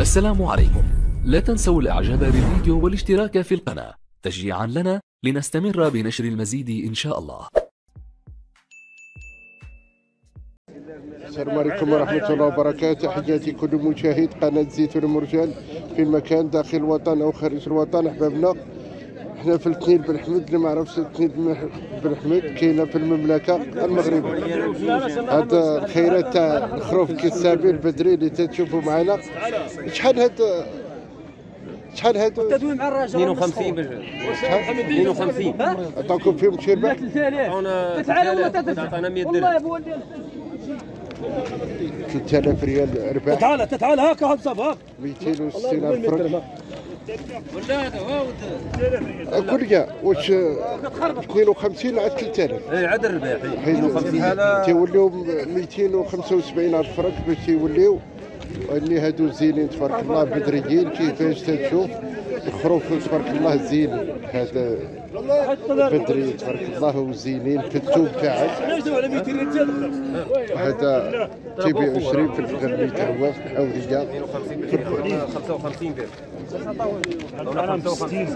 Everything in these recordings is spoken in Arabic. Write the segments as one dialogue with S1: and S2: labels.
S1: السلام عليكم. لا تنسوا الإعجاب بالفيديو والاشتراك في القناة. تشجيعا لنا لنستمر بنشر المزيد إن شاء الله.
S2: السلام عليكم ورحمة الله وبركاته. تحياتي كل مشاهد. قناة زيتون مرجان في المكان داخل الوطن أو خارج الوطن أحبابنا. إحنا في التنين بن حمد اللي ما عرفش التنين بن حمد كاينة في المملكة المغربية. هذا الخيرات تاع الخروف الكسابي البدري اللي تشوفوا معنا شحال هاد شحال هادو
S3: التدوين مع الراجل
S4: 52
S3: شحال؟
S4: 52
S2: عطاكم فيهم شي ربح
S3: 3000 تعالى والله
S4: عطانا 100
S3: والله
S4: درهم.
S3: ولدي
S2: 3000 ريال ربح.
S3: تعال تعال هاك هاك صاب هاك.
S2: 260 ألف فرنك.
S4: ولا
S2: كل كاع واش 52 على 3000
S4: اي عاد الرباح
S2: حيت
S4: 52
S2: تيوليو 275 ألف فرنك باش تيوليو اللي هادو زينين تبارك الله بدريين كيفاش تشوف؟ الخروف تبارك الله زين هذا بدري تبارك الله وزينين في التوب تاعك هذا تيبيع 20 في الغربي تا هو في الحوريه
S4: 55 درهم 55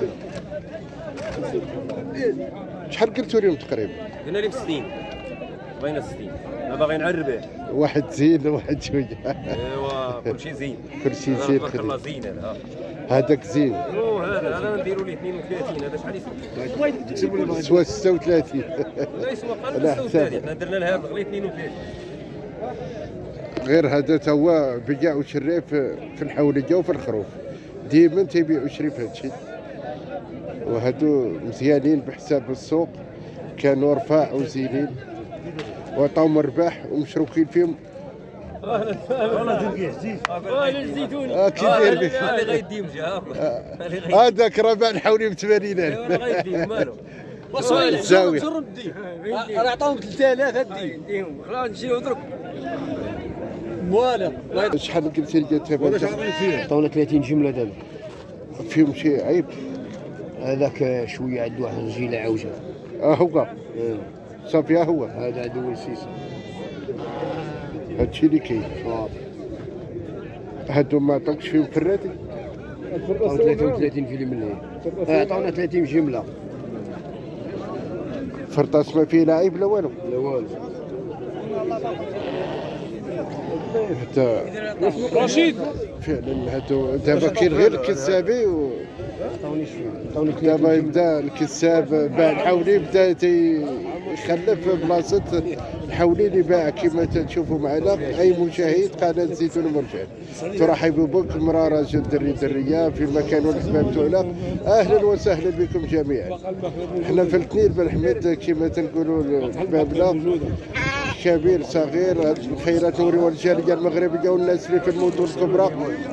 S2: شحال قلتوا لهم تقريبا
S4: قلنا لهم 60 بغينا 60 أنا باغي الرباح
S2: واحد زين وواحد شوية
S4: ايوا كلشي زين
S2: كل شيء زين
S4: تبارك الله
S2: خديم.
S4: زين هذا
S2: هذاك زين.
S4: هذا أنا نديروا ليه 32 هذا شحال يسوى؟
S2: سوا 36
S4: لا يسوى قل
S2: لا
S4: 36
S2: حساب.
S4: حنا درنا لها غير 32
S2: غير هذا تا هو بيع وشري في الحولية وفي الخروف. ديما تيبيعوا شري في هادشي. وهادو مزيانين بحساب السوق كانوا رفاع وزينين. وعطاهم رباح ومشروكين فيهم.
S4: الزيتون
S2: آه، كي داير بك؟
S4: اللي
S2: هذاك ربع الحولي ب 80000
S4: غيديم مالو
S2: زاوية.
S3: أنا عطاهم 3000 هدي خلاص نمشيو درك فوالا
S2: شحال قلتي لي الثمن
S5: عطونا 30 جملة دابا.
S2: فيهم شي عيب.
S5: هذاك شوية عنده واحد الرجيله عوجه
S2: آه هو.
S5: آه.
S2: صافي هو.
S5: هذا عنده ولسيسة.
S2: هادشي اللي كاين. هادو ما عطاوكش فيهم فراتي.
S5: عطاو 33 في الملي آه، عطاونا 30 جملة.
S2: فرطاس ما فيه لا عيب لا والو.
S5: لا والو.
S2: حتى
S3: رشيد.
S2: فعلا هادو دابا كاين غير الكسابي و
S5: عطاوني شوية.
S2: دابا
S5: 30
S2: يبدا الكساب باع الحولي بدا تيخلف بلاصة. الحولي اللي باع كما تشوفوا معنا. أي مشاهد قناة زيتون مرجان ترحب بك مرا راجل دري درية في المكان والاحباب تاعنا أهلا وسهلا بكم جميعا. إحنا في الاثنين بن حميد كما تنقولوا احبابنا كبير صغير. الخيرات والجاليه المغربيه والناس اللي في المدن الكبرى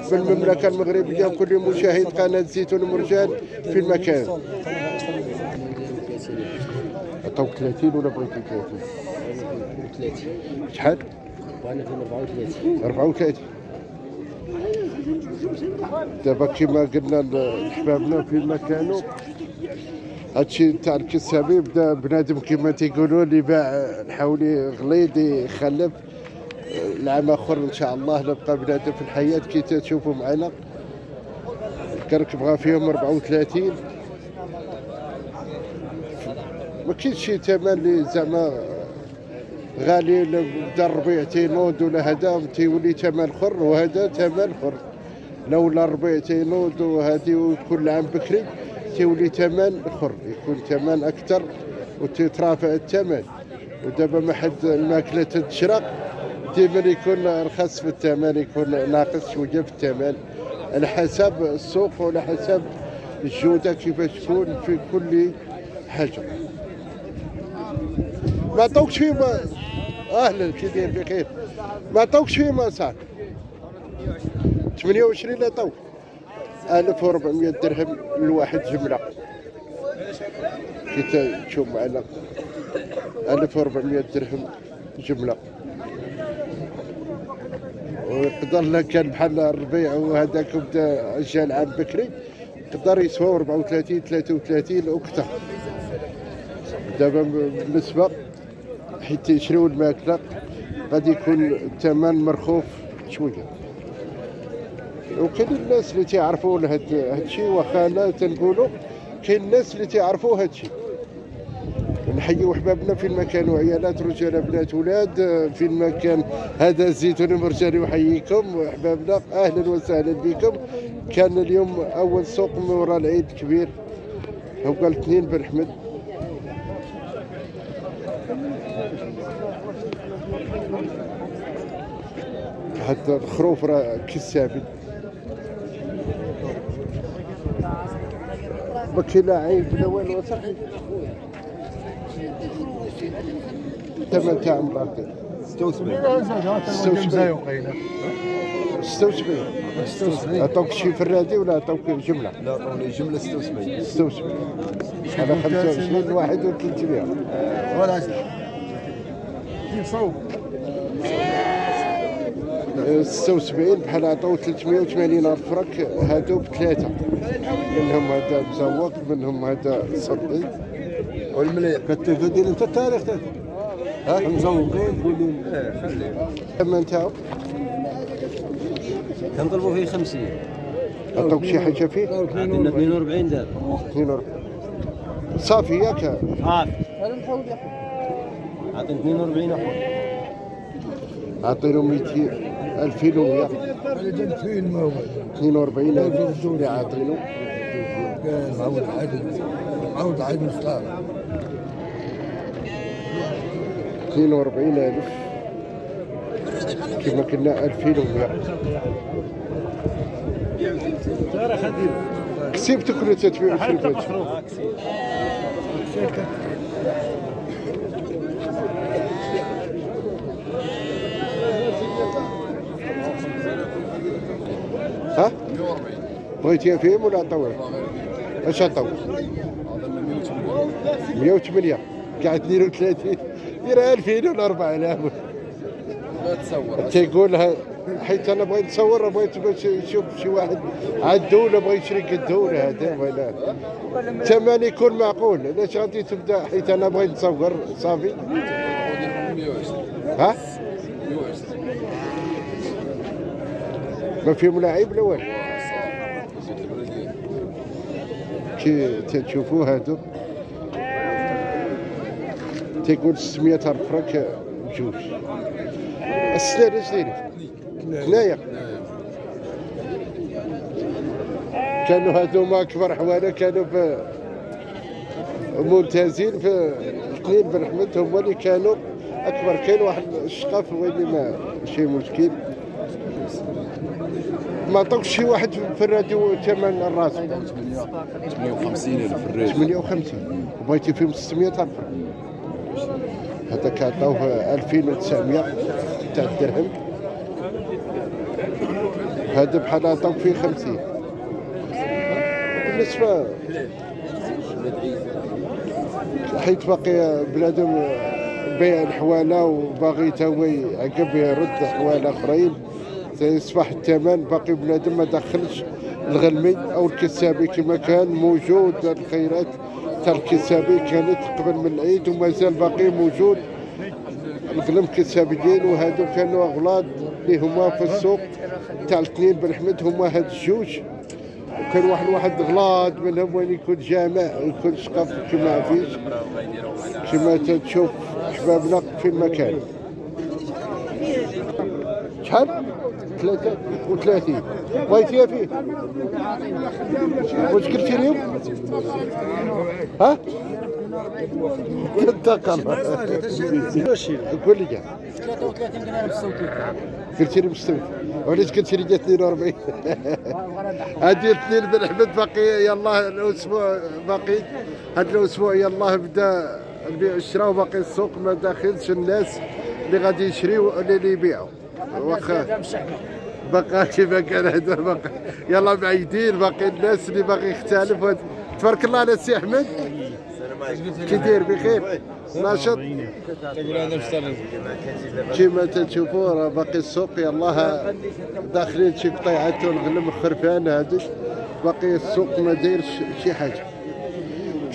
S2: في المملكة المغربية وكل مشاهد قناة زيتون مرجان في المكان. عطاوك 30 ولا بغيتي 30
S5: 30
S2: شحال؟
S5: وأنا في 34
S2: 34 دابا كما قلنا لحبابنا في مكانه هادشي تاع الكسابي بدا بنادم كما تيقولوا اللي باع الحولي غليظ يخلف. العام آخر إن شاء الله نبقى بنادم في الحياة كي تشوفوا معنا. كرك بغا فيهم 34 ما كاينش شي ثمن اللي زعما غالي ولا بدا الربيع تينوض ولا هذا تيولي ثمن خر وهذا ثمن خر لولا الربيع تينوض وهذه كل عام بكري. تيولي ثمن خر يكون ثمن أكثر وتترافع الثمن ودابا ما حد الماكلة تتشرى ديما يكون رخص في الثمن يكون ناقص شوية في الثمن على حسب السوق وعلى حسب الجودة كيفاش تكون في كل حاجة. ما عطوكش فيه ما أهلا كي داير بخير ما عطوكش فيه ما صار 28 لا عطوك 1400 درهم لواحد جملة. كي تشوف معنا. 1400 درهم جملة. ويقدر لك كان بحال الربيع وهذاك بدا جا العام بكري. يقدر يسوى 34 33 وأكثر دابا بالنسبة حيت يشريو الماكلة غادي يكون الثمن مرخوف شوية. وكاين الناس اللي تيعرفوا هاد هادشي واخا لا تنقولوا كاين الناس اللي تيعرفوا هادشي. نحيوا حبابنا فين ما كانوا عيالات رجال بنات ولاد فين ما كان هذا الزيتون المرجاني يحييكم أحبابنا أهلا وسهلا بكم. كان اليوم أول سوق من وراء العيد كبير. هو قال اثنين بن حمد حتى الخروف راه كسابي. ما كاين لا عيب لا والو صحيح. ثمن تاع مراكز 76 76 عطوك شي فرادي ولا عطوك جملة؟
S6: لا عطوني جملة 76
S2: 76 على 25 واحد و 300
S6: ولا
S2: أه، 76 بحال عطاو 380 ألف فرنك هادو بثلاثه منهم هذا مزوق منهم هذا صدي.
S6: والمليح
S2: كتبدل انت التاريخ تاعك. ها؟ مزوقين لي الثمن تاعو
S3: كنطلبوا فيه 50
S2: عطوك شي حاجة فيه؟
S3: عندنا 42 دابا
S2: 42 صافي ياك.
S3: صافي. عطيني 42 أخويا.
S2: عطينو 200 2100 42 الف اللي عاطينو
S6: عاود عاد عاود عاد مصطفى
S2: 42 الف كما كنا 2100 كسبت كل تتبيع في ها؟ بغيتيها فيهم ولا عطاوك؟ اش عطاوك؟ 108 كاع 32 دير 2000 ولا 4000
S6: لا تصور.
S2: تيقولها حيت أنا بغيت نصور بغيت باش نشوف شي واحد على الدولة بغى يشري قد الدولة هذا ولا الثمن يكون معقول. علاش غادي تبدأ؟ حيت أنا بغيت نصور صافي.
S6: 120
S2: ها؟
S6: 120
S2: ما فيهم لاعب لا والو. كي تشوفوا هادو. تيقول 600 ألف فرنك بجوج اش دايرين؟ هنايا كانوا هذوما اكبر حواله كانوا في ممتازين في الاثنين بن حمد هما اللي كانوا أكبر. كاين واحد الشقاف هو اللي ما شي مشكل. ما عطوكش شي واحد في الراديو ثمن الراس.
S6: 58 الف الريت
S2: 58 وبغيتي فيهم 600 الف هذاك عطاوه 2900 تاع الدرهم. هذا بحال عطاوك فيه 50 بالنسبة حيت باقي بنادم بيع الحواله وباغي تا هو يعقب يرد حواله أخرين. سيصبح الثمن باقي بنادم ما دخلش الغلمي أو الكسابي كما كان موجود الخيرات. تاع الكسابي كانت قبل من العيد ومازال باقي موجود. الغلم كسابيين وهادو كانوا أغلاط اللي هما في السوق. تاع الاثنين بن حمد هما هاد الجوج. وكان واحد واحد غلاط منهم وين يكون جامع يكون شقف كما فيش كما تشوف شبابنا في المكان. شحال؟ 33 بغيتيها فيه. واش قلتي اليوم؟ ها؟ تنتقل قول لي كاع.
S3: 33 دينار بالصوت
S2: قلتي لي مستوي وعلاش قلتي لي 42 هادي الاثنين بن حمد باقي يلاه الأسبوع باقي. هاد الأسبوع يلاه بدا البيع والشراء وباقي السوق ما داخلش الناس اللي غادي يشريو اللي يبيعوا واخا. بقى كيما كان هذا باقي يلا بعيدين باقي الناس اللي باغي يختلف تبارك الله على السي أحمد. كي داير بخير. ناشط. كيما تشوفوا راه باقي السوق يلاه. داخلين شي قطيعات الغلم الخرفان هذيك باقي السوق ما دايرش شي حاجة.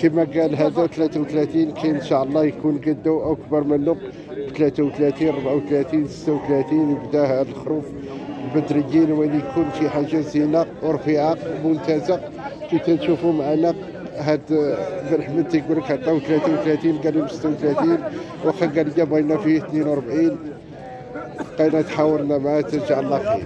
S2: كما قال هذا 33 كاين إن شاء الله يكون قدو أو اكبر منه 33 34 36 يبدأ هذا الخروف بدريين وين يكون شي حاجة زينة ورفيعة ممتازة. كي تشوفوا معنا هاد بن حمد تيقول لك عطاو 33 قال لهم 36 واخا قال لي بغينا فيه 42 بقينا تحاورنا معاه تجعل الله خير.